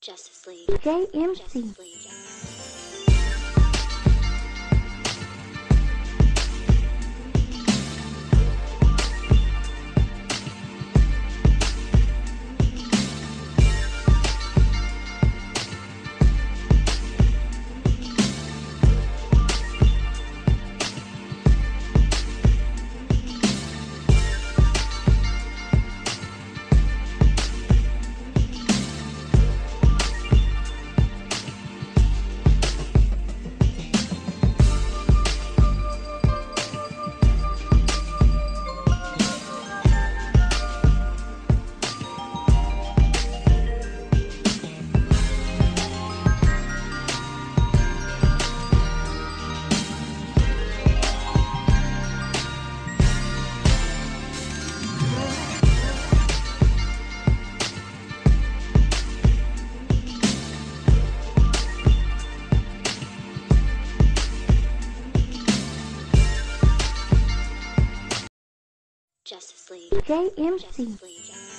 Justice League. JMC. Justice League. Justice League. JMC. Justice League.